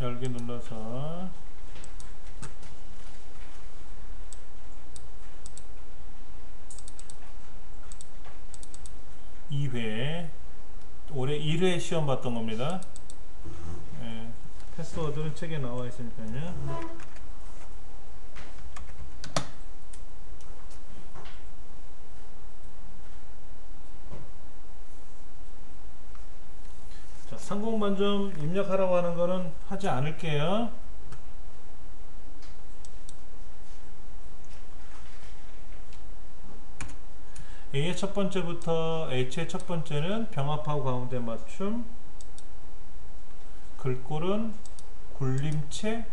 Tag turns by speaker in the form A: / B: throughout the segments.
A: 열기 눌러서 2회 올해 1회 시험 봤던 겁니다. 예, 패스워드는 책에 나와 있으니까요. 상공 만점 입력하라고 하는 거는 하지 않을게요. A의 첫 번째부터 H의 첫 번째는 병합하고 가운데 맞춤 글꼴은 굴림체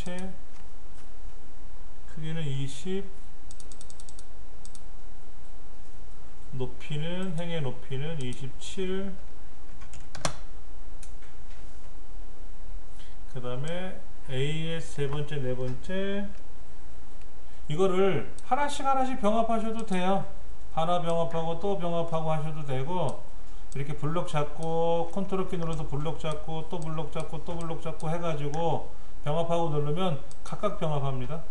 A: 굴림체 크기는 20 높이는 행의 높이는 27 그 다음에 A의 세 번째, 네 번째 이거를 하나씩 하나씩 병합하셔도 돼요. 하나 병합하고 또 병합하고 하셔도 되고 이렇게 블록 잡고 컨트롤 키 눌러서 블록 잡고 또 블록 잡고 또 블록 잡고 해가지고 병합하고 누르면 각각 병합합니다.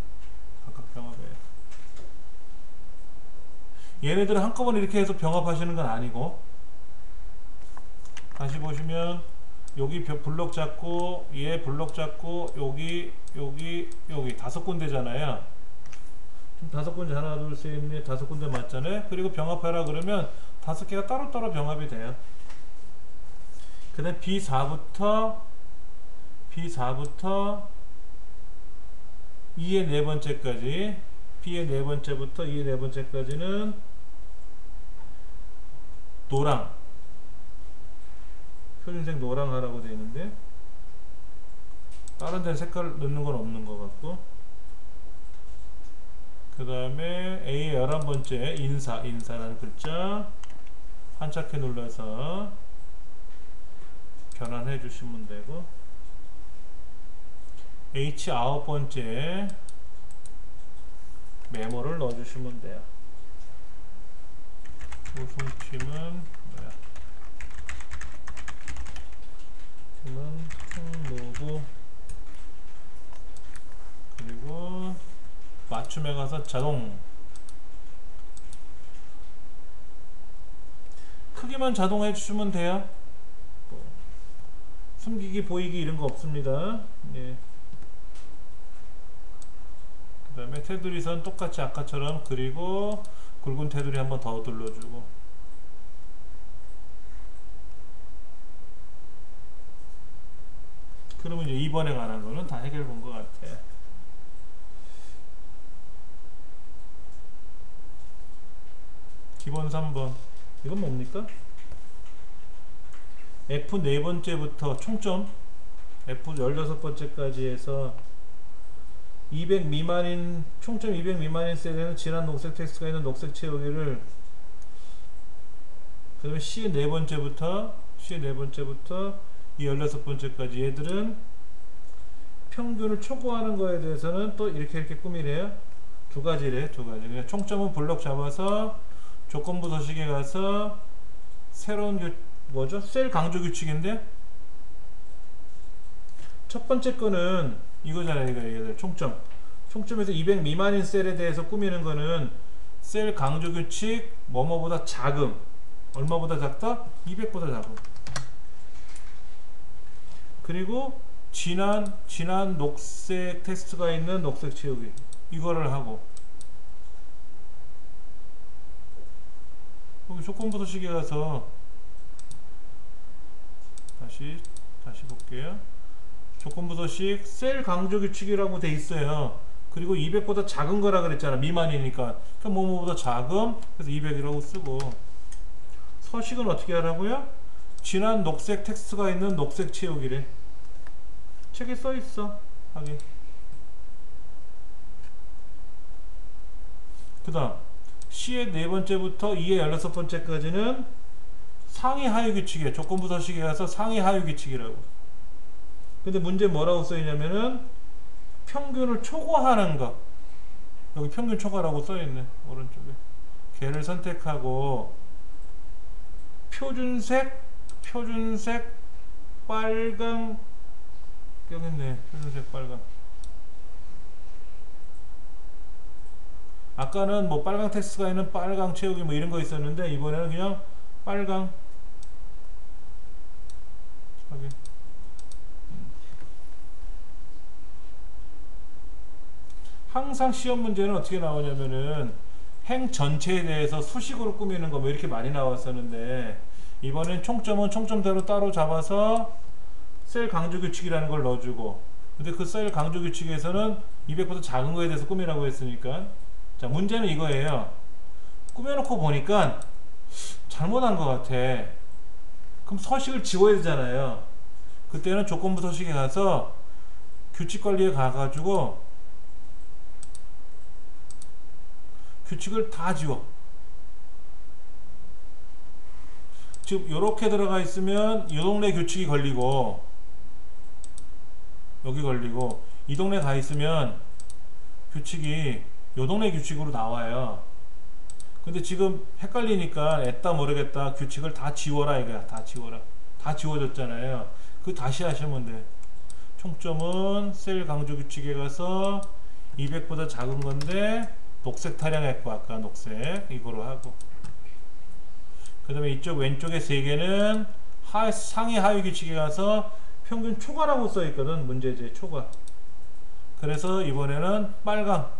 A: 각각 병합해요. 얘네들은 한꺼번에 이렇게 해서 병합하시는 건 아니고 다시 보시면 여기 벼- 블록 잡고 얘 블록 잡고 여기 여기 여기 다섯 군데잖아요. 다섯 군데 하나 둘셋넷 다섯 군데 맞잖아요. 그리고 병합해라 그러면 다섯 개가 따로따로 병합이 돼요. 그다음 B4부터 B4부터 E의 네 번째까지 B의 네 번째부터 E의 네 번째까지는 노랑. 표준색 노랑 하라고 되어 있는데 다른 데 색깔 넣는 건 없는 것 같고. 그 다음에 A의 열한 번째 인사 인사라는 글자 한자키 눌러서 변환해 주시면 되고 H 아홉 번째 메모를 넣어 주시면 돼요. 우승팀은 뭐야? 팀은 통로고 그리고 맞춤에 가서 자동. 크기만 자동 해주시면 돼요. 뭐, 숨기기 보이기 이런 거 없습니다. 예. 그 다음에 테두리 선 똑같이 아까처럼 그리고 굵은 테두리 한번 더 둘러주고. 그러면 이제 2번에 관한 거는 다 해결 본 것 같아. 기본 3번. 이건 뭡니까? F 네 번째부터 총점. F 16번째까지 해서 200 미만인 총점 200 미만인 셀에는 진한 녹색 텍스트가 있는 녹색 채우기를 그 다음에 C 네 번째부터 C 네 번째부터 이 16번째까지 얘들은 평균을 초과하는 거에 대해서는 또 이렇게 이렇게 꾸미래요 두 가지래 두 가지 그냥 총점은 블록 잡아서 조건부 서식에 가서 새로운 규, 뭐죠? 셀 강조 규칙인데 첫 번째 거는 이거잖아요. 이거 얘들 총점. 총점에서 200 미만인 셀에 대해서 꾸미는 거는 셀 강조 규칙 뭐뭐보다 작음 얼마보다 작다? 200보다 작음 그리고 진한 진한 녹색 텍스트가 있는 녹색 채우기. 이거를 하고. 여기 조건부 서식에 가서 다시 다시 볼게요. 조건부 서식 셀 강조 규칙이라고 돼 있어요. 그리고 200보다 작은 거라 그랬잖아. 미만이니까. 그럼 뭐뭐보다 작음 그래서 200이라고 쓰고 서식은 어떻게 하라고요? 진한 녹색 텍스트가 있는 녹색 채우기래. 책에 써 있어. 하긴. 그다음 C의 네 번째부터 E의 열여섯 번째까지는 상위 하위 규칙이에요. 조건부 서식에 가서 상위 하위 규칙이라고. 근데 문제 뭐라고 써 있냐면은 평균을 초과하는 거. 여기 평균 초과라고 써있네 오른쪽에. 걔를 선택하고 표준색 표준색 빨강. 여기 있네 표준색 빨강. 아까는 뭐 빨강 텍스트가 있는 빨강 채우기 뭐 이런 거 있었는데 이번에는 그냥 빨강. 확인 항상 시험 문제는 어떻게 나오냐면은 행 전체에 대해서 수식으로 꾸미는 거 뭐 이렇게 많이 나왔었는데 이번엔 총점은 총점대로 따로 잡아서 셀 강조 규칙이라는 걸 넣어주고 근데 그 셀 강조 규칙에서는 200보다 작은 거에 대해서 꾸미라고 했으니까 자 문제는 이거예요. 꾸며놓고 보니까 잘못한 것 같아. 그럼 서식을 지워야 되잖아요. 그때는 조건부 서식에 가서 규칙 관리에 가가지고 규칙을 다 지워. 지금 이렇게 들어가 있으면 이 동네 규칙이 걸리고 여기 걸리고 이 동네 가 있으면 규칙이 요 동네 규칙으로 나와요. 근데 지금 헷갈리니까 애따 모르겠다 규칙을 다 지워라 이거야. 다 지워라. 다 지워졌잖아요. 그 다시 하시면 돼. 총점은 셀 강조 규칙에 가서 200보다 작은 건데 녹색 타령했고 아까 녹색 이거로 하고. 그 다음에 이쪽 왼쪽에 세 개는 하, 상위 하위 규칙에 가서 평균 초과라고 써 있거든 문제제 초과. 그래서 이번에는 빨강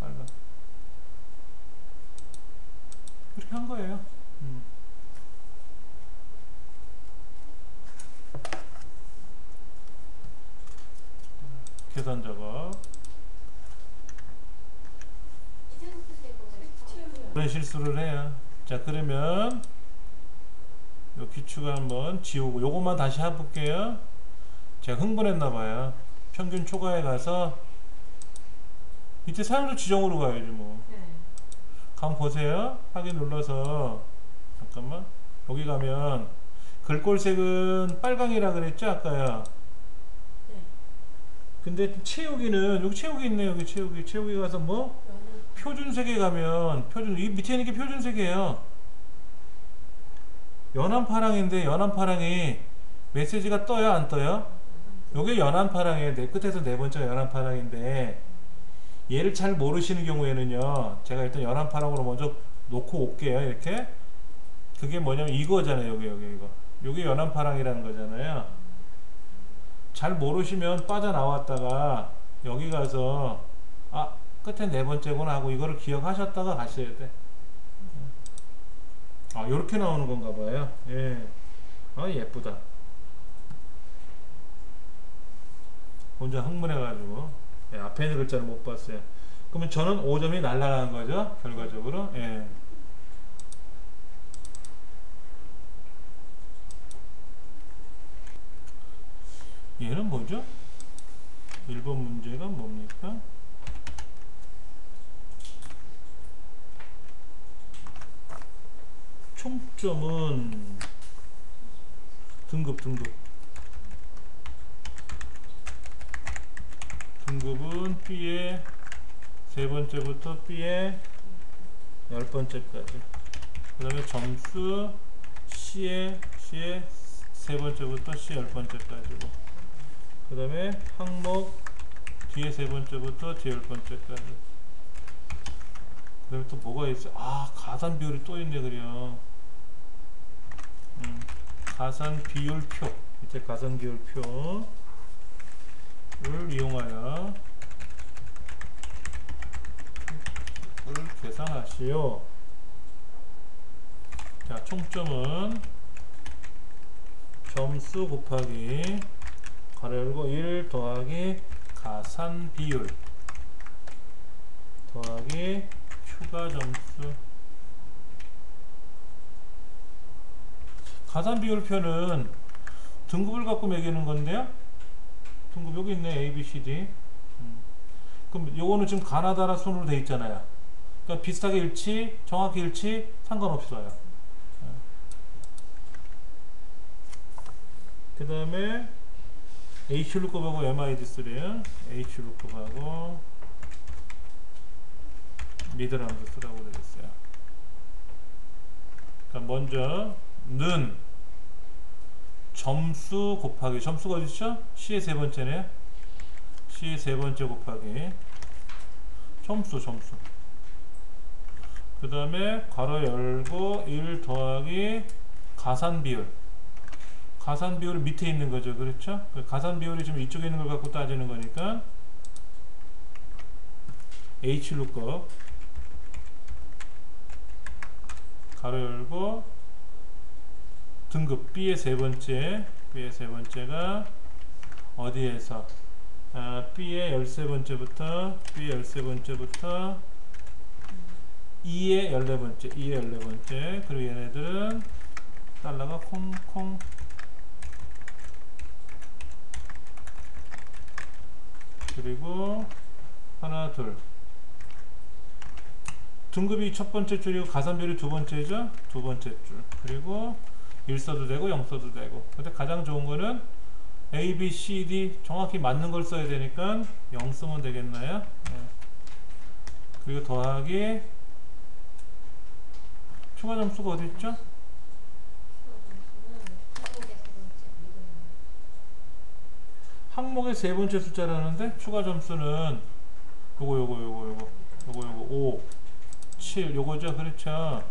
A: 빨강. 이렇게 한 거예요. 음. 계산 작업 그런 실수를 해요. 자 그러면 요 기축 한번 지우고 요것만 다시 해볼게요. 제가 흥분했나 봐요. 평균 초과에 가서 밑에 사용자 지정으로 가야지 뭐.
B: 네.
A: 가만 보세요. 확인 눌러서 잠깐만 여기 가면 글꼴색은 빨강이라 그랬죠 아까요.
B: 네.
A: 근데 채우기는 여기 채우기 있네 여기 채우기 채우기 가서 뭐 표준 색에 가면 표준 이 밑에 있는 게 표준 색이에요. 연한 파랑인데 연한 파랑이 메시지가 떠요 안 떠요? 요게 연한 파랑이에요. 내 끝에서 네 번째가 연한 파랑인데 얘를 잘 모르시는 경우에는요. 제가 일단 연한 파랑으로 먼저 놓고 올게요. 이렇게 그게 뭐냐면 이거잖아요. 여기 여기 이거. 요게 연한 파랑이라는 거잖아요. 잘 모르시면 빠져나왔다가 여기 가서 아 끝에 네 번째구나 하고 이거를 기억하셨다가 가셔야 돼. 아, 요렇게 나오는 건가 봐요. 예. 아, 예쁘다. 혼자 흥분해가지고, 예, 앞에 있는 글자를 못 봤어요. 그러면 저는 5점이 날라간 거죠? 결과적으로. 예. 얘는 뭐죠? 1번 문제가 뭡니까? 총점은 등급 등급. 등급은 B의 세 번째부터 B의 열 번째까지. 그 다음에 점수 C의 C의 세 번째부터 C 열 번째까지고. 그 다음에 항목 뒤에 세 번째부터 뒤열 번째까지. 그 다음에 또 뭐가 있어? 아 가산 비율이 또 있네 그려 음, 가산 비율표 밑에 가산 비율표를 이용하여 을 계산하시오. 자, 총점은 점수 곱하기 가로 열고 1 더하기 가산 비율 더하기 추가 점수 가산 비율표는 등급을 갖고 매기는 건데요. 등급 여기 있네 A, B, C, D. 음. 그럼 요거는 지금 가나다라 순으로 돼 있잖아요. 그러니까 비슷하게 일치, 정확히 일치 상관없어요. 그 다음에 H 루급하고 MID3 H 미들 함수 쓰라고 되겠어요. 그러니까 먼저 는 점수 곱하기 점수가 어디 있죠? C의 세 번째네요. C의 세 번째 곱하기 점수 점수. 그 다음에 괄호 열고 1 더하기 가산 비율. 가산 비율이 밑에 있는 거죠. 그렇죠? 그 가산 비율이 지금 이쪽에 있는 걸 갖고 따지는 거니까 H lookup 가로 열고 등급 B의 세 번째 B의 세 번째가 어디에서? 아, B의 열세 번째부터 B의 열세 번째부터 E의 열네 번째 E의 열네 번째. 그리고 얘네들은 달러가 콩콩. 그리고 하나 둘. 등급이 첫 번째 줄이고 가산비율이 두 번째죠? 두 번째 줄. 그리고 1 써도 되고 0 써도 되고. 근데 가장 좋은 거는 A, B, C, D 정확히 맞는 걸 써야 되니까 0 쓰면 되겠나요? 네. 그리고 더하기 추가 점수가 어디 있죠? 항목의 세 번째 숫자라는데 추가 점수는 요거 요거 요거 요거 요거 요거. 5 7 요거죠? 그렇죠?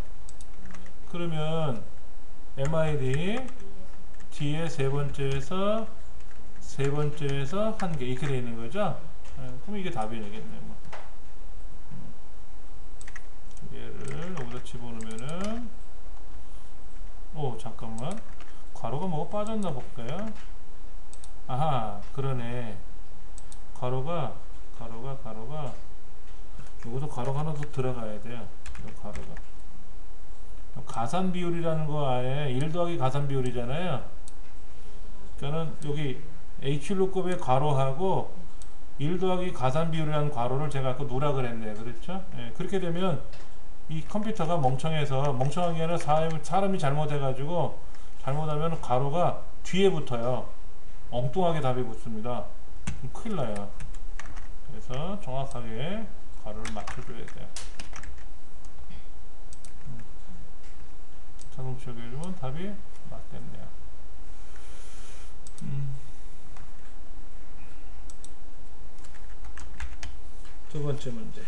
A: 그러면 MID D의 세 번째에서 세 번째에서 한 개 이렇게 되어 있는 거죠? 예, 그럼 이게 답이 되겠네요 뭐. 음. 얘를 여기다 집어넣으면은 오 잠깐만. 괄호가 뭐가 빠졌나 볼까요? 아하 그러네. 가로가 가로가 가로가. 여기서 가로가 하나 더 들어가야 돼요 이 가로가 가산 비율이라는 거 안에 1 더하기 가산 비율이잖아요 그러니까는 여기 H루급의 가로하고 1 더하기 가산 비율이라는 괄호를 제가 아까 누락을 했네요 그렇죠 예, 그렇게 되면 이 컴퓨터가 멍청해서 멍청한 게 아니라 사람이, 사람이 잘못해가지고 잘못하면 가로가 뒤에 붙어요 엉뚱하게 답이 붙습니다. 큰일 나요. 그래서 정확하게 가로를 맞춰줘야 돼요. 자동 취역해주면 답이 맞겠네요. 음. 두 번째 문제.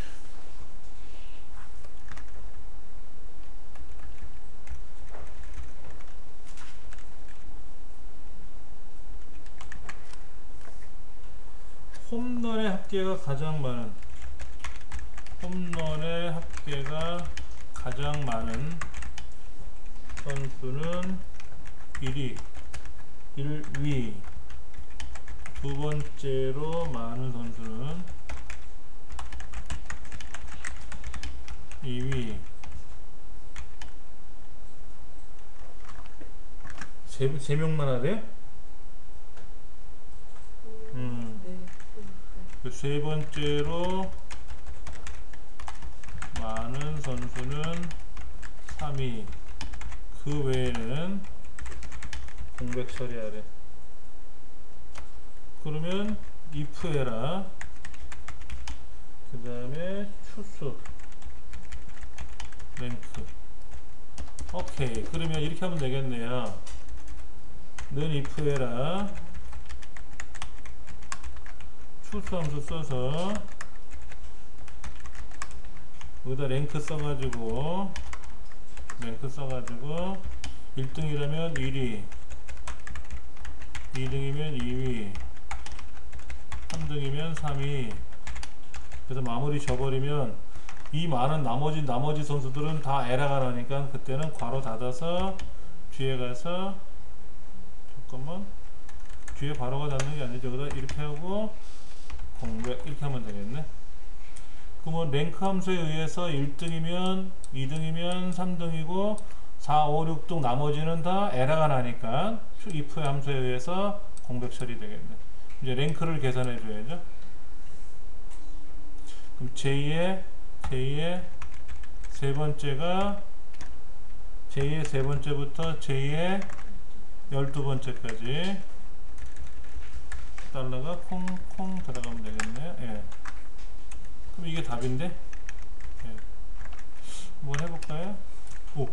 A: 홈런의 합계가 가장 많은 홈런의 합계가 가장 많은 선수는 1위 1위 두 번째로 많은 선수는 2위 세, 세 명만 하래요? 음. 그 세 번째로 많은 선수는 3위 그 외에는 공백 처리하래. 그러면 if 해라. 그 다음에 추수 랭크 오케이. 그러면 이렇게 하면 되겠네요. 는 if 해라. 추수 함수 써서 여기다 랭크 써가지고 랭크 써가지고 1등이라면 1위 2등이면 2위 3등이면 3위. 그래서 마무리 져버리면 이 많은 나머지 나머지 선수들은 다 에러가 나니까 그때는 괄호 닫아서 뒤에 가서 잠깐만 뒤에 괄호가 닫는 게 아니죠. 여기다 이렇게 하고 공백 이렇게 하면 되겠네 그러면 랭크 함수에 의해서 1등이면 2등이면 3등이고 4, 5, 6등 나머지는 다 에러가 나니까 if 함수에 의해서 공백 처리 되겠네 이제 랭크를 계산해 줘야죠 그럼 j2의 j2의 세 번째가 j2의 세 번째부터 j2의 열두 번째까지 달러가 콩콩 들어가면 되겠네요. 예. 그럼 이게 답인데? 예. 뭘 해볼까요? 오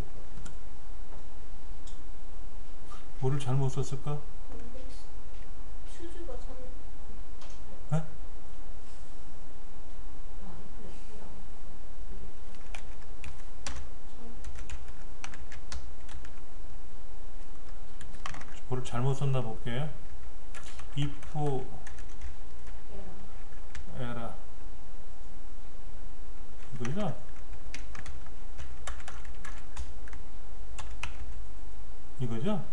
A: 뭐를 잘못 썼을까?
B: 수주가 그래.
A: 뭐를 잘못 썼나 볼게요. if 에라 이거죠? 이거죠?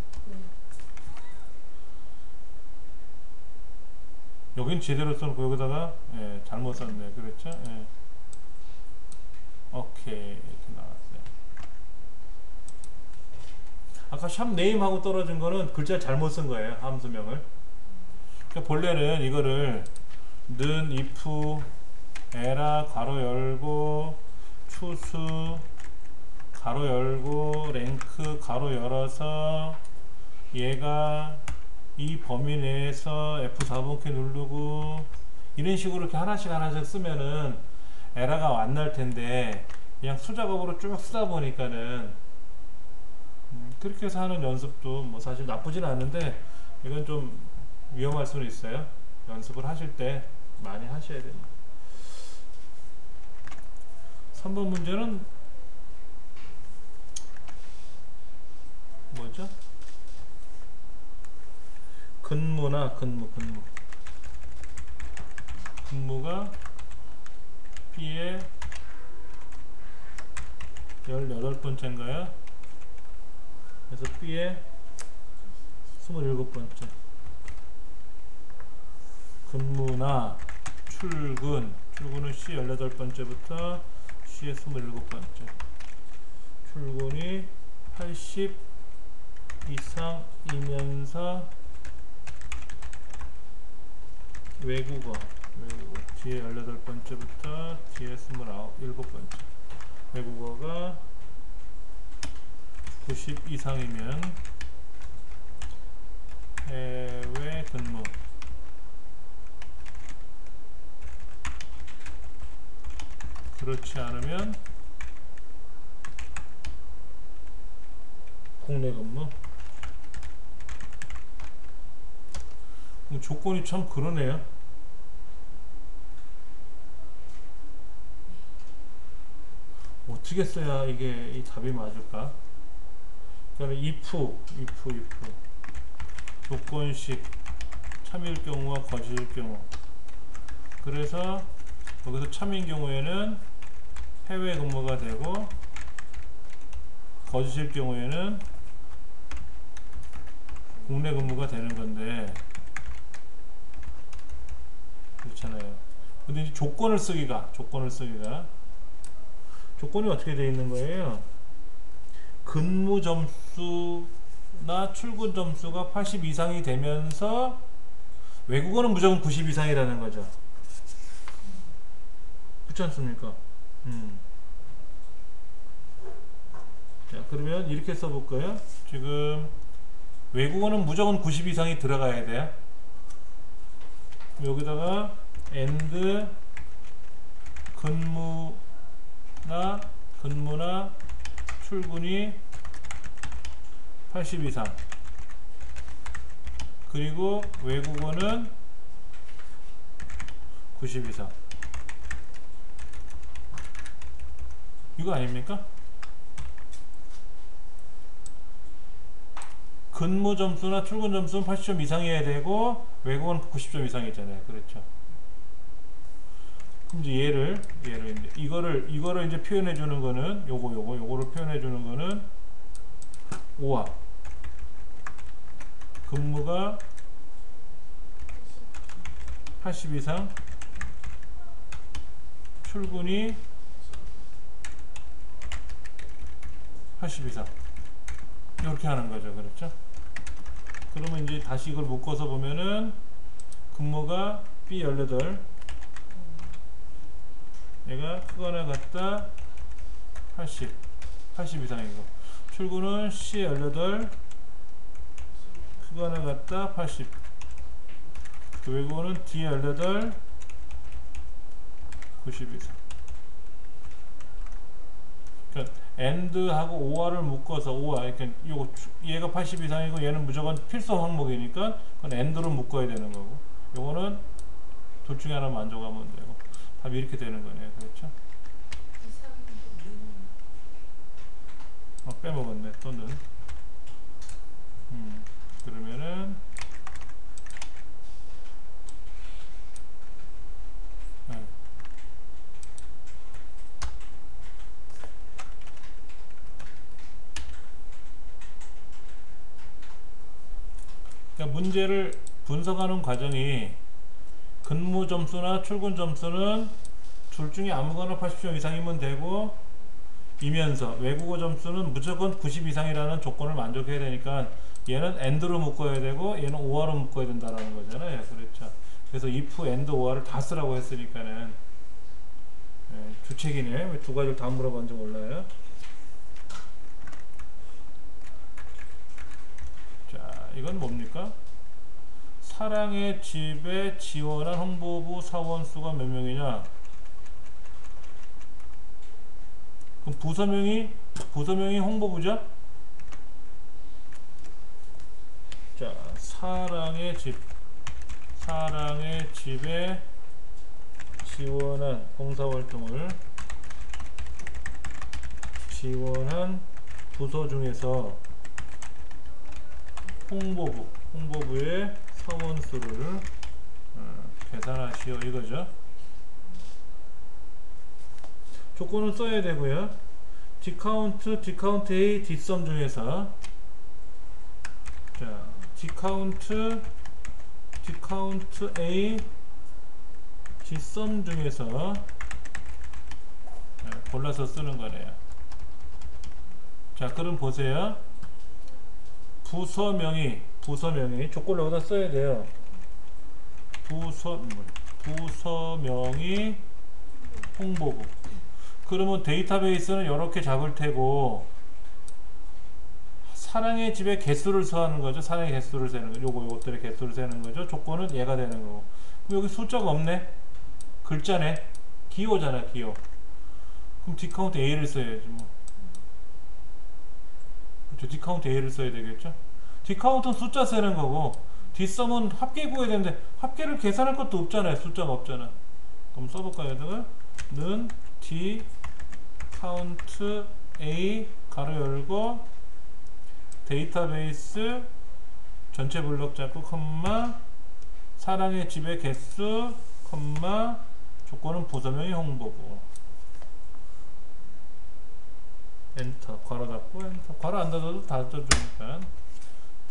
A: 여긴 제대로 써놓고 여기다가 예, 잘못 썼네 그렇죠? 예. 오케이 이렇게 나왔어요 아까 샵 name하고 떨어진 거는 글자 잘못 쓴 거예요 함수명을 그러니까 본래는 이거를 는 if error 가로 열고 choose 가로 열고 rank 가로 열어서 얘가 이 범위 내에서 F4번키 누르고 이런 식으로 이렇게 하나씩 하나씩 쓰면은 에라가 안 날 텐데 그냥 수작업으로 쭉 쓰다 보니까는 음, 그렇게 해서 하는 연습도 뭐 사실 나쁘진 않은데 이건 좀 위험할 수는 있어요. 연습을 하실 때 많이 하셔야 됩니다. 3번 문제는 뭐죠? 근무나 근무 근무 근무가 B의 18번째인가요? 그래서 B의 27번째 근무나 출근 출근은 C 18번째부터 C의 27번째. 출근이 80 이상이면서 외국어 외국어. 뒤에 18번째부터 뒤에 29, 7번째. 외국어가 90 이상이면 해외 근무 그렇지 않으면 국내 근무 음, 조건이 참 그러네요. 어떻게 써야 이게 이 답이 맞을까? 그 다음에 if, if, if 조건식 참일 경우와 거짓일 경우. 그래서 여기서 참인 경우에는 해외 근무가 되고 거짓일 경우에는 국내 근무가 되는 건데 그렇잖아요. 근데 이제 조건을 쓰기가 조건을 쓰기가 조건이 어떻게 되어 있는 거예요? 근무 점수나 출근 점수가 80 이상이 되면서 외국어는 무조건 90 이상이라는 거죠. 그렇지 않습니까? 음. 자, 그러면 이렇게 써볼까요? 지금 외국어는 무조건 90 이상이 들어가야 돼요. 여기다가 and 근무나 근무나 출근이 80 이상 그리고 외국어는 90 이상 이거 아닙니까? 근무 점수나 출근 점수는 80점 이상이어야 되고 외국어는 90점 이상이잖아요. 그렇죠. 그럼 이제 얘를 얘를 이제 이거를 이거를 이제 표현해 주는 거는 요거 요거 요거를 표현해 주는 거는 5화 근무가 80 이상 출근이 80 이상 이렇게 하는 거죠. 그렇죠? 그러면 이제 다시 이걸 묶어서 보면은 근무가 B18 얘가 크거나 같다. 80 80 이상이고 출구는 C18 크거나 같다. 80 그 외국어는 D18 90 이상. 그러니까 AND하고 OR을 묶어서 OR 그러니까 추- 얘가 80 이상이고 얘는 무조건 필수 항목이니까 그건 AND로 묶어야 되는 거고. 요거는 둘 중에 하나 만족하면 되고. 답이 이렇게 되는 거네요. 그렇죠? 어, 빼먹었네 또는. 음, 그러면은 네. 그러니까 문제를 분석하는 과정이 근무 점수나 출근 점수는 둘 중에 아무거나 80점 이상이면 되고 이면서 외국어 점수는 무조건 90 이상이라는 조건을 만족해야 되니까 얘는 AND로 묶어야 되고 얘는 OR로 묶어야 된다라는 거잖아요. 그렇죠. 그래서 if, AND, OR을 다 쓰라고 했으니까는 예, 주책이네. 왜 두 가지를 다 물어봤는지 몰라요. 자, 이건 뭡니까? 사랑의 집에 지원한 홍보부 사원 수가 몇 명이냐? 그럼 부서명이 부서명이 홍보부죠? 자, 사랑의 집 사랑의 집에 지원한 봉사활동을 지원한 부서 중에서 홍보부 홍보부의 사원 수를 어, 계산하시오 이거죠. 조건은 써야 되고요. DCOUNT, DCOUNT A, DSUM 중에서 자, DCOUNT, DCOUNT A, DSUM 중에서 네, 골라서 쓰는 거네요. 자, 그럼 보세요. 부서명이, 부서명이 조건을 여기다 써야 돼요. 부서, 부서명이 홍보부. 그러면 데이터베이스는 이렇게 잡을 테고 사랑의 집의 개수를 셈하는 거죠. 사랑의 개수를 세는 거. 요거 요것들의 개수를 세는 거죠. 조건은 얘가 되는 거고. 그럼 여기 숫자가 없네. 글자네. 기호잖아, 기호. 그럼 DCOUNT A를 써야지 뭐. DCOUNT A를 써야 되겠죠. DCOUNT는 숫자 세는 거고 DSUM은 합계 구해야 되는데 합계를 계산할 것도 없잖아요. 숫자가 없잖아. 그럼 써볼까요, 여기다가? 는 DCOUNT A 가로 열고 데이터베이스 전체 블록 잡고 컴마 사랑의 집의 개수 컴마 조건은 부서명의 홍보부 엔터 괄호 닫고 엔터. 괄호 안 닫아도 다 닫아주니까.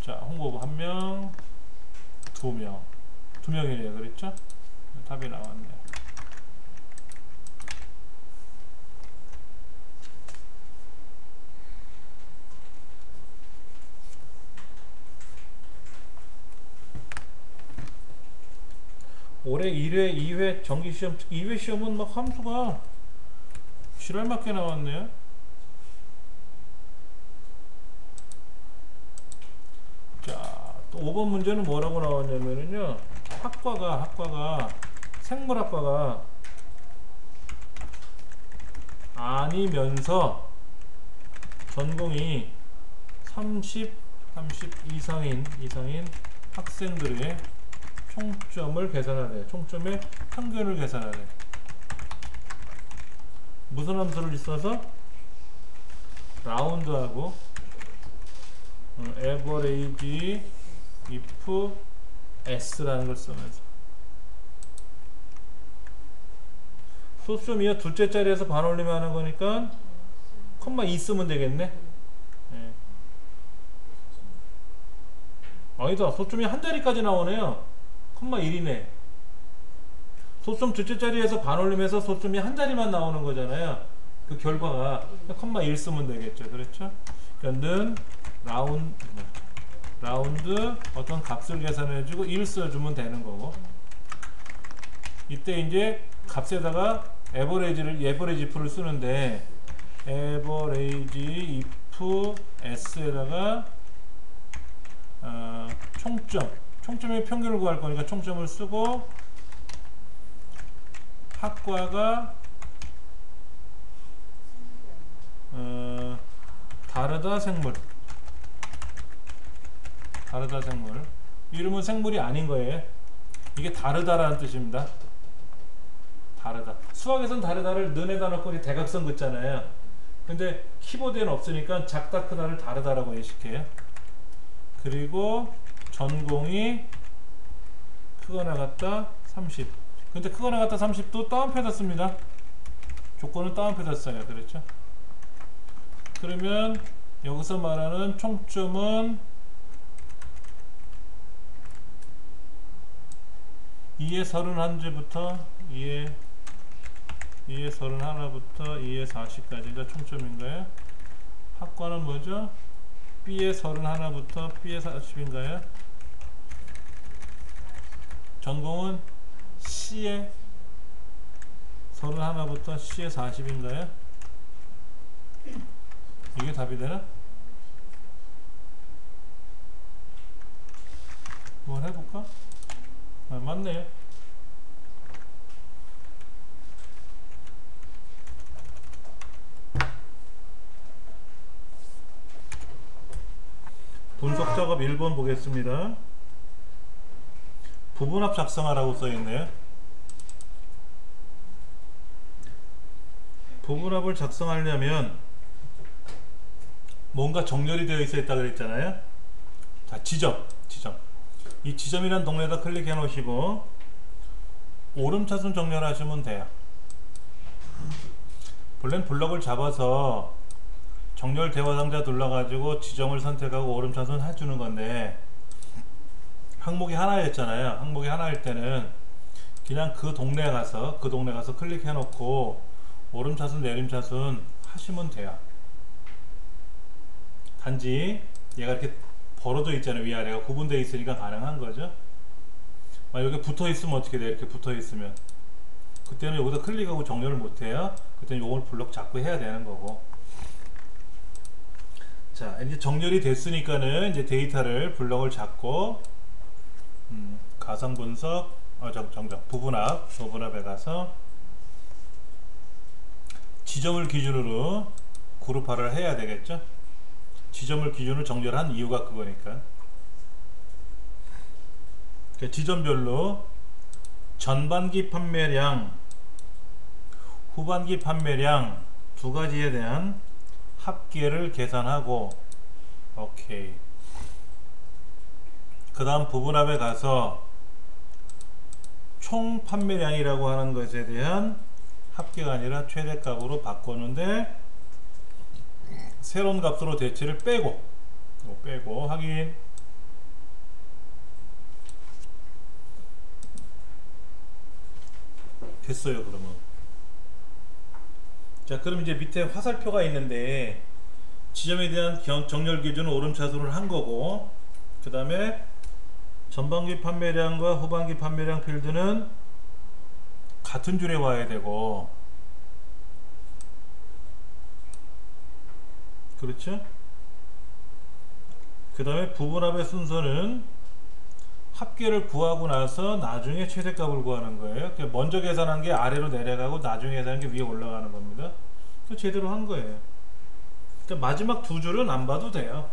A: 자 홍보부 한명 두 명. 두 명이래요 그랬죠? 답이 나왔네요. 올해 1회, 2회 정기 시험, 2회 시험은 막 함수가 지랄 맞게 나왔네요. 자, 또 5번 문제는 뭐라고 나왔냐면요. 학과가, 학과가, 생물학과가 아니면서 전공이 30, 30 이상인, 이상인 학생들의 총점을 계산하래. 총점의 평균을 계산하래. 무슨 함수를 써서 라운드하고 어, average if s라는 걸 쓰면서 소수점이야 둘째 자리에서 반올림 하는 거니까 콤마 2 쓰면 되겠네. 예. 아니다. 소수점이 한 자리까지 나오네요. 콤마 1이네. 소수점 둘째 자리에서 반올림해서 소수점이 한 자리만 나오는 거잖아요. 그 결과가 콤마 1 쓰면 되겠죠. 그렇죠? 그러니까 는 round round 어떤 값을 계산해주고 1 써주면 되는 거고. 이때 이제 값에다가 average를 average if를 쓰는데 average if s에다가 어, 총점 총점의 평균을 구할 거니까 총점을 쓰고 학과가 어, 다르다 생물 다르다 생물. 이름은 생물이 아닌 거예요. 이게 다르다라는 뜻입니다. 다르다. 수학에선 다르다를 는에다 넣고 대각선 긋잖아요. 근데 키보드에는 없으니까 작다 크다를 다르다라고 예식해요. 그리고 전공이 크거나 같다 30 근데 크거나 같다 30도 다운표에다 씁니다. 조건은 다운표에다 써요. 그렇죠? 그러면 여기서 말하는 총점은 2의 31제부터 2의 2의 31부터 2의 40까지가 총점인가요? 합과는 뭐죠? B의 31부터 B의 40인가요? 전공은 C의 31부터 C의 40인가요? 이게 답이 되나? 뭘 해볼까? 아, 맞네요. 분석 작업 1번 보겠습니다. 부분합 작성하라고 써있네요. 부분합을 작성하려면 뭔가 정렬이 되어 있어 있다 그랬잖아요. 자, 지점, 지점. 이 지점이란 동네에다 클릭해 놓으시고 오름차순 정렬 하시면 돼요. 본래는 블럭을 잡아서 정렬 대화 상자 눌러가지고 지점을 선택하고 오름차순 해주는 건데 항목이 하나였잖아요. 항목이 하나일 때는 그냥 그 동네 가서 그 동네 가서 클릭해 놓고 오름차순 내림차순 하시면 돼요. 단지 얘가 이렇게 벌어져 있잖아요. 위아래가. 구분되어 있으니까 가능한 거죠. 막 여기 붙어 있으면 어떻게 돼 이렇게 붙어 있으면. 그때는 여기다 클릭하고 정렬을 못 해요. 그때는 요걸 블럭 잡고 해야 되는 거고. 자 이제 정렬이 됐으니까는 이제 데이터를 블럭을 잡고 음, 가상 분석 어, 정, 정정 부분합 부분합에 가서 지점을 기준으로 그룹화를 해야 되겠죠 지점을 기준으로 정렬한 이유가 그거니까. 그 지점별로 전반기 판매량, 후반기 판매량 두 가지에 대한 합계를 계산하고 오케이. 그 다음 부분합에 가서 총 판매량이라고 하는 것에 대한 합계가 아니라 최대값으로 바꾸는데 새로운 값으로 대체를 빼고 빼고 확인. 됐어요 그러면. 자 그럼 이제 밑에 화살표가 있는데 지점에 대한 경- 정렬 기준은 오름차순을 한 거고 그 다음에 전반기 판매량과 후반기 판매량 필드는 같은 줄에 와야 되고 그렇죠? 그 다음에 부분합의 순서는 합계를 구하고 나서 나중에 최대값을 구하는 거예요. 그러니까 먼저 계산한 게 아래로 내려가고 나중에 계산한 게 위에 올라가는 겁니다. 그 제대로 한 거예요. 그러니까 마지막 두 줄은 안 봐도 돼요.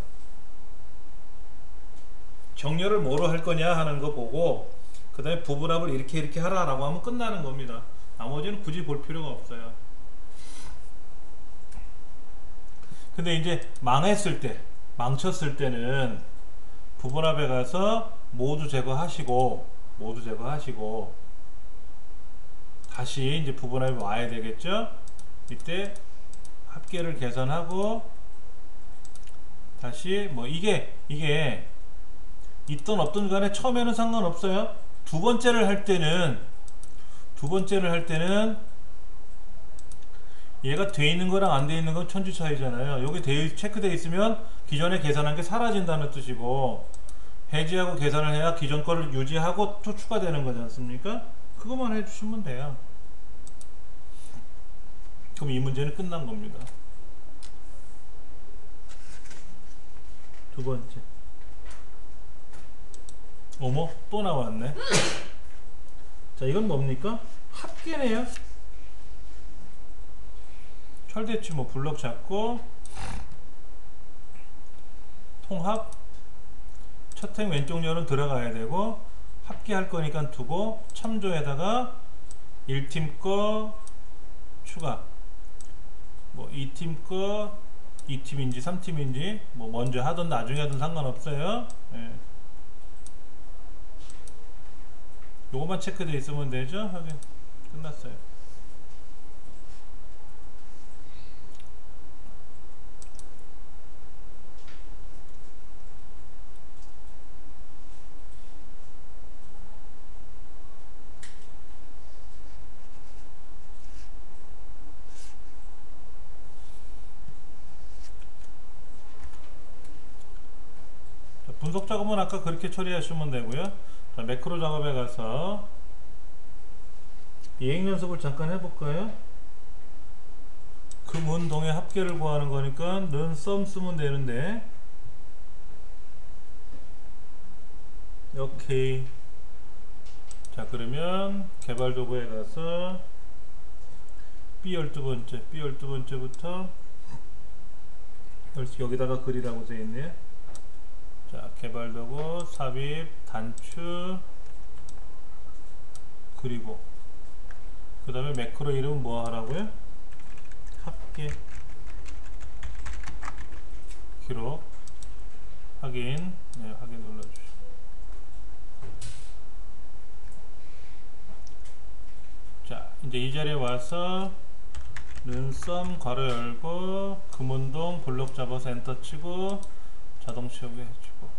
A: 정렬을 뭐로 할 거냐 하는 거 보고 그 다음에 부분합을 이렇게 이렇게 하라라고 하면 끝나는 겁니다. 나머지는 굳이 볼 필요가 없어요. 근데 이제 망했을 때, 망쳤을 때는 부분합에 가서 모두 제거하시고, 모두 제거하시고, 다시 이제 부분합에 와야 되겠죠? 이때 합계를 계산하고, 다시 뭐 이게, 이게 있던 없던 간에 처음에는 상관없어요. 두 번째를 할 때는, 두 번째를 할 때는 얘가 돼 있는 거랑 안 돼 있는 건 천지 차이잖아요. 여기 돼 체크돼 있으면 기존에 계산한 게 사라진다는 뜻이고 해지하고 계산을 해야 기존 거를 유지하고 또 추가되는 거지 않습니까? 그것만 해주시면 돼요. 그럼 이 문제는 끝난 겁니다. 두 번째. 어머, 또 나왔네. 자, 이건 뭡니까? 합계네요. 철대치 뭐 블럭 잡고 통합. 첫 행 왼쪽 열은 들어가야 되고 합계할 거니까 두고 참조에다가 1팀 거 추가. 뭐 2팀 거 2팀인지 3팀인지 뭐 먼저 하든 나중에 하든 상관없어요. 예. 요것만 체크되어 있으면 되죠? 확인. 끝났어요 자, 분석 그렇게 처리하시면 되고요. 자, 매크로 작업에 가서 이행 연습을 잠깐 해볼까요? 그 문동의 합계를 구하는 거니까 는썸 쓰면 되는데 오케이 자 그러면 개발 도구에 가서 B 12번째 B 12번째부터 여기다가 글이라고 되어 있네요 자, 개발 도구, 삽입, 단추, 그리고 그 다음에 매크로 이름 뭐 하라고요? 합계. 기록 확인. 네, 확인 눌러주시고. 자, 이제 이 자리에 와서 눈썸 괄호 열고 금운동 블록 잡아서 엔터 치고 자동 채우게 해주고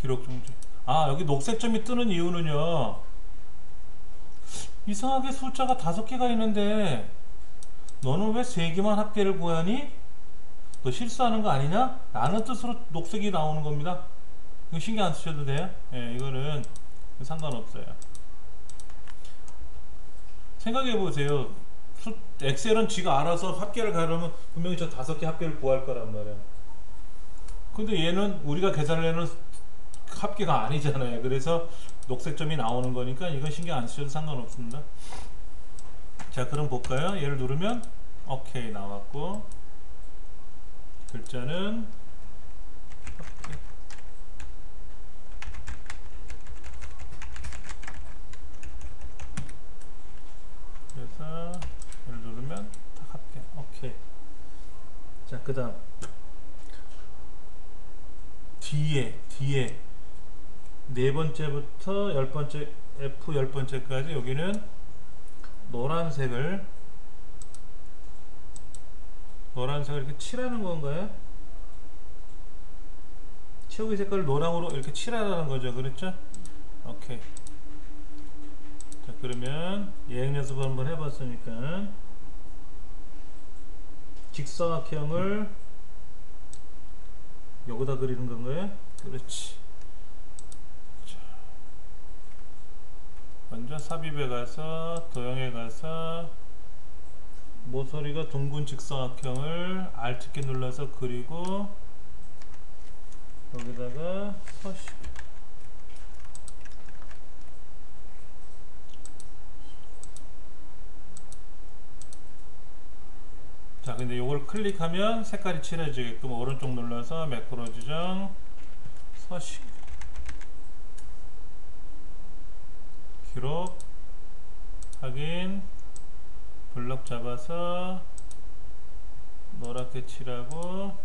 A: 기록 중지 아 여기 녹색 점이 뜨는 이유는요 이상하게 숫자가 다섯 개가 있는데 너는 왜 세 개만 합계를 구하니? 너 실수하는 거 아니냐? 라는 뜻으로 녹색이 나오는 겁니다 이거 신경 안 쓰셔도 돼요 예, 이거는 상관없어요 생각해 보세요 수, 엑셀은 지가 알아서 합계를 가려면 분명히 저 다섯 개 합계를 구할 거란 말이야. 근데 얘는 우리가 계산을 해놓은 합계가 아니잖아요. 그래서 녹색점이 나오는 거니까 이건 신경 안 쓰셔도 상관없습니다. 자, 그럼 볼까요? 얘를 누르면 오케이 나왔고 글자는. 그래서 얘를 누르면 딱 합계 오케이 자그 다음 뒤에 뒤에 네 번째부터 열 번째 F 열 번째까지 여기는 노란색을 노란색을 이렇게 칠하는 건가요? 채우기 색깔을 노랑으로 이렇게 칠하라는 거죠 그렇죠? 오케이 자 그러면 예행 연습을 한번 해봤으니까 직사각형을 여기다 그리는 건가요? 그렇지 먼저 삽입에 가서 도형에 가서 모서리가 둥근 직사각형을 Alt키 눌러서 그리고 여기다가 서식. 자 근데 이걸 클릭하면 색깔이 칠해지게끔 오른쪽 눌러서 매크로 지정 서식 기록 확인. 블럭 잡아서 노랗게 칠하고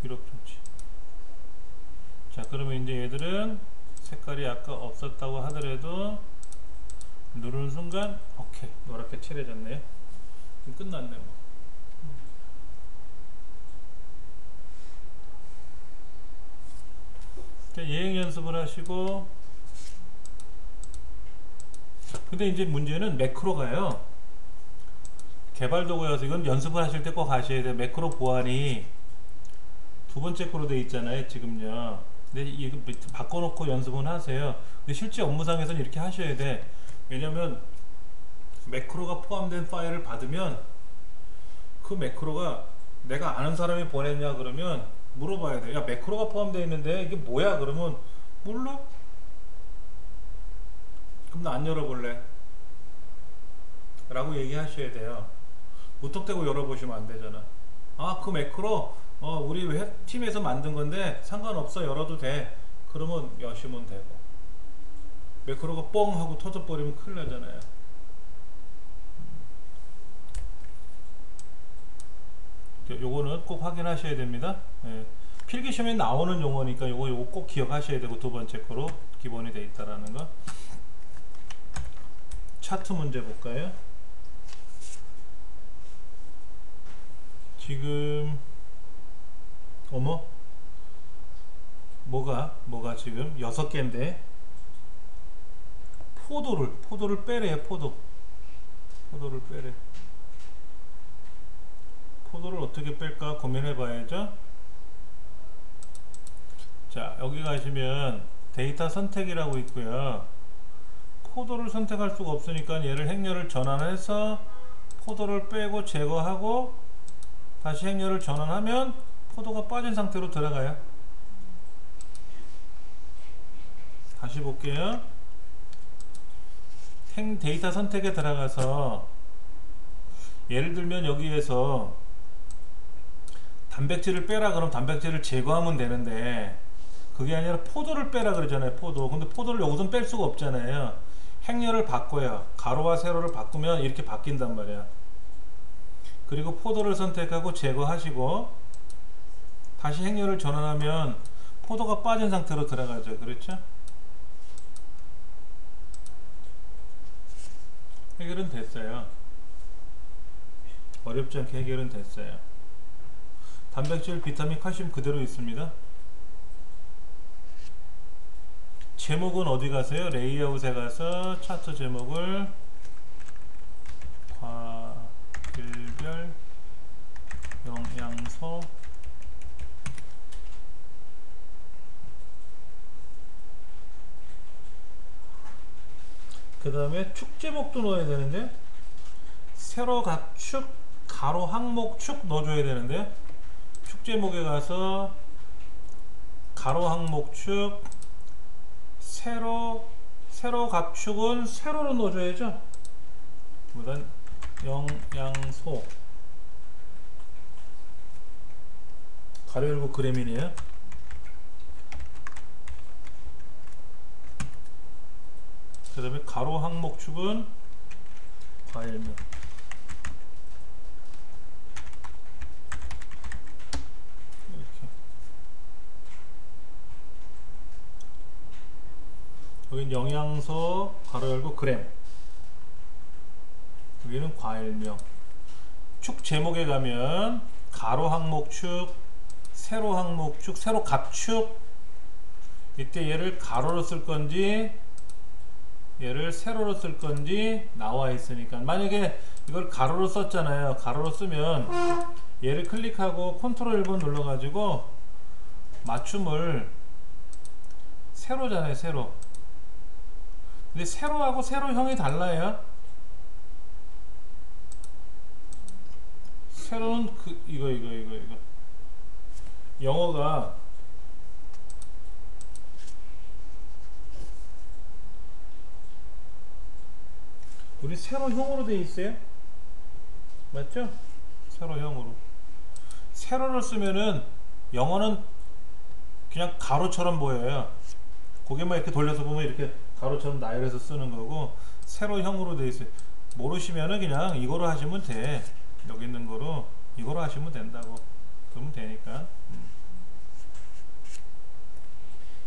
A: 기록 중지 자 그러면 이제 얘들은 색깔이 아까 없었다고 하더라도 누르는 순간 오케이 노랗게 칠해졌네요 끝났네 뭐. 자, 예행 연습을 하시고 근데 이제 문제는 매크로가요 개발 도구여서 이건 연습을 하실 때꼭 하셔야 돼요 매크로 보안이 두 번째 거로 돼 있잖아요 지금요 근데 이거 바꿔놓고 연습은 하세요 근데 실제 업무상에서는 이렇게 하셔야 돼 왜냐면 매크로가 포함된 파일을 받으면 그 매크로가 내가 아는 사람이 보냈냐 그러면 물어봐야 돼. 야 매크로가 포함되어 있는데 이게 뭐야? 그러면 몰라. 그럼 나 안 열어볼래. 라고 얘기하셔야 돼요. 무턱대고 열어보시면 안 되잖아. 아, 그 매크로, 어, 우리 회- 팀에서 만든 건데 상관없어. 열어도 돼. 그러면 여시면 되고. 매크로가 뻥 하고 터져버리면 큰일 나잖아요. 요- 요거는 꼭 확인하셔야 됩니다. 예. 필기 시험에 나오는 용어니까 요거 요거 꼭 기억하셔야 되고 두 번째 거로 기본이 돼 있다라는 거. 차트 문제 볼까요? 지금 어머? 뭐가 뭐가 지금? 여섯 개인데? 포도를 포도를 빼래요 포도. 포도를 빼래. 포도를 어떻게 뺄까 고민해 봐야죠. 자 여기 가시면 데이터 선택이라고 있고요 포도를 선택할 수가 없으니까 얘를 행렬을 전환해서 포도를 빼고 제거하고 다시 행렬을 전환하면 포도가 빠진 상태로 들어가요. 다시 볼게요. 행 데이터 선택에 들어가서 예를 들면 여기에서 단백질을 빼라 그러면 단백질을 제거하면 되는데 그게 아니라 포도를 빼라 그러잖아요 포도. 근데 포도를 여기서 뺄 수가 없잖아요 행렬을 바꿔요 가로와 세로를 바꾸면 이렇게 바뀐단 말이야. 그리고 포도를 선택하고 제거하시고 다시 행렬을 전환하면 포도가 빠진 상태로 들어가죠. 그렇죠? 해결은 됐어요. 어렵지 않게 해결은 됐어요. 단백질, 비타민, 칼슘 그대로 있습니다. 제목은 어디 가세요? 레이아웃에 가서 차트 제목을 과일별 영양소 그 다음에 축 제목도 넣어야 되는데 세로 각축 가로 항목 축 넣어줘야 되는데 축 제목에 가서 가로 항목 축 세로 세로 갑축은 세로로 넣어줘야죠. 그다음 영양소 가로 열고 그램이네요. 그 다음에 가로 항목축은 과일명. 이렇게. 여긴 영양소 가로 열고 그램. 여기는 과일명. 축 제목에 가면 가로 항목축 세로 항목축 세로 갑축. 이때 얘를 가로로 쓸 건지 얘를 세로로 쓸 건지 나와 있으니까. 만약에 이걸 가로로 썼잖아요. 가로로 쓰면 얘를 클릭하고 컨트롤 1번 눌러 가지고 맞춤을 세로잖아요 세로 근데 세로하고 세로형이 달라요 세로는 그 이거 이거 이거 이거 영어가 우리 세로형으로 돼 있어요 맞죠? 세로형으로 세로를 쓰면은 영어는 그냥 가로처럼 보여요. 고개만 이렇게 돌려서 보면 이렇게 가로처럼 나열해서 쓰는 거고 세로형으로 돼 있어요. 모르시면은 그냥 이거로 하시면 돼. 여기 있는 거로 이거로 하시면 된다고. 그러면 되니까. 음.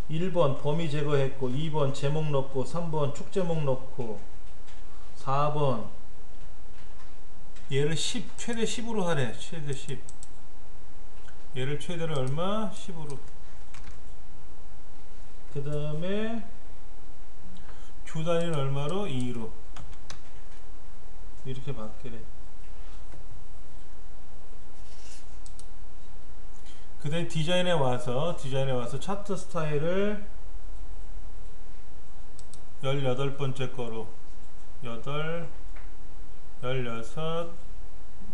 A: 1번 범위 제거했고 2번 제목 넣고 3번 축 제목 넣고 4번 얘를 10 최대 10으로 하래. 최대 10. 얘를 최대로 얼마? 10으로. 그 다음에 주 단위는 얼마로? 2로. 이렇게 바뀌래. 그 다음에 디자인에 와서, 디자인에 와서 차트 스타일을 18번째 거로 8, 16, 17,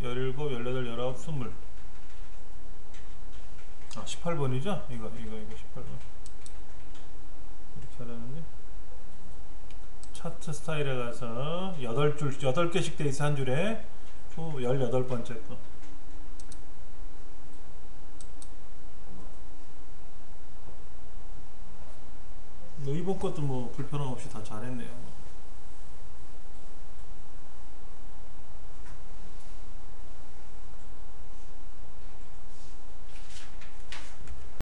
A: 18, 19, 20 아, 18번이죠? 이거, 이거, 이거 18번. 이렇게 하라는데. 차트 스타일에 가서 8줄 8개씩 돼 있어 한 줄에 또 18번째 거뭐 이번 것도 뭐 불편함 없이 다 잘했네요.